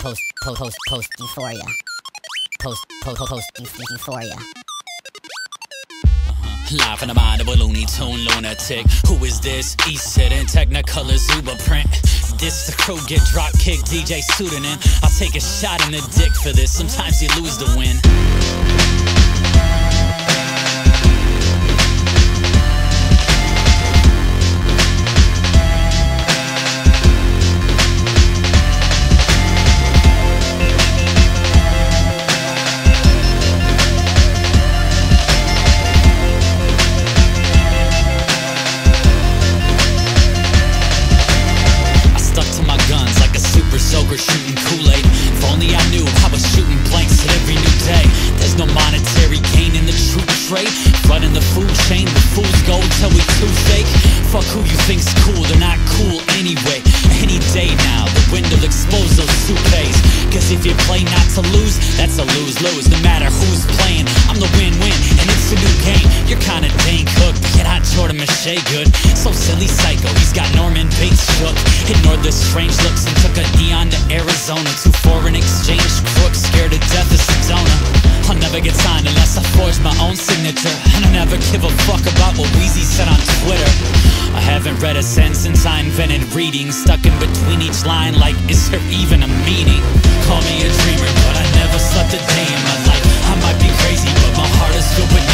post post post post euphoria. Post post post post euphoria. Live in the mind of a Looney Tune lunatic. Who is this? East sitting Technicolor Zuba print. This the crew get drop kick DJ pseudonym. I'll take a shot in the dick for this. Sometimes you lose the win. Who you think's cool, they're not cool anyway. Any day now, the wind will expose those toupees. Cause if you play not to lose, that's a lose-lose. No matter who's playing, I'm the win-win, and it's a new game. You're kinda cooked, but you're not Jordan Mache good. So silly psycho, he's got Norman shook. Ignored the strange looks and took a neon to Arizona. Two foreign exchange crooks scared to death of Sedona. I'll never get signed unless I forge my own signature. And I never give a fuck about what Weezy said on Twitter. I haven't read a sentence since I invented reading. Stuck in between each line, like, is there even a meaning? Call me a dreamer, but I never slept a day in my life. I might be crazy, but my heart is filled with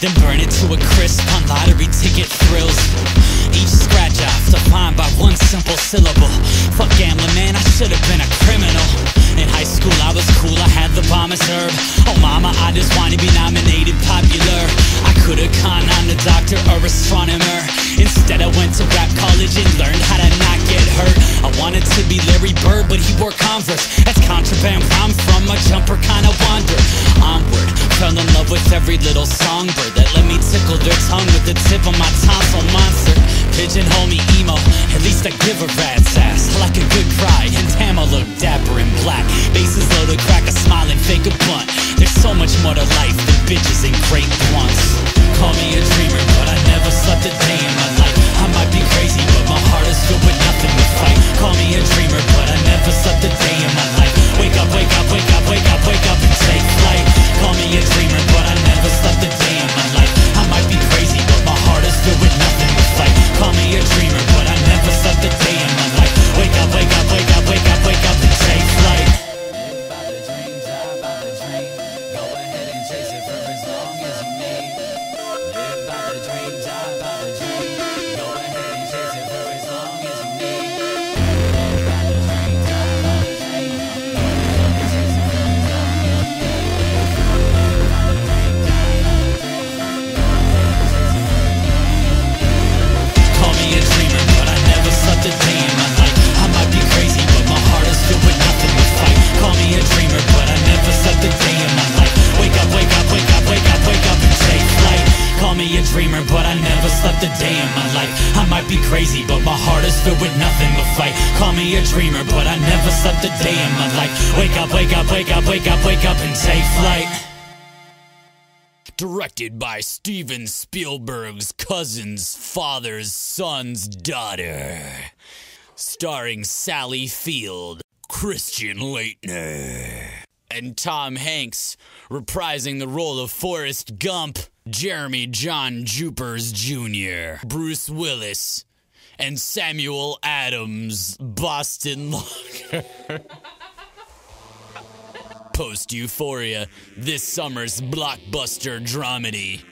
then burn it to a crisp on lottery ticket thrills. Each scratch off defined by one simple syllable. Fuck gambling, man, I should have been a criminal. In high school, I was cool, I had the bomb as herb. Oh, mama, I just to be nominated popular. I could have gone on a doctor or astronomer. Instead, I went to rap college and learned Larry Bird, but he wore Converse. That's contraband where I'm from, my jumper kinda wandered. Onward, fell in love with every little songbird that let me tickle their tongue with the tip of my tonsil monster. Pigeonhole me emo, at least I give a rat's ass. I like a good cry, and damn, look dapper in black. Bases loaded, crack a smile and fake a blunt. There's so much more to life than bitches and great my life. I might be crazy, but my heart is filled with nothing but fight. Call me a dreamer, but I never slept a day in my life. Wake up, wake up, wake up, wake up, wake up and take flight. Directed by Steven Spielberg's cousin's father's son's daughter. Starring Sally Field, Christian Laettner, and Tom Hanks reprising the role of Forrest Gump, Jeremy John Jupers Jr., Bruce Willis, and Samuel Adams, Boston Lager. Post Euphoria, this summer's blockbuster dramedy.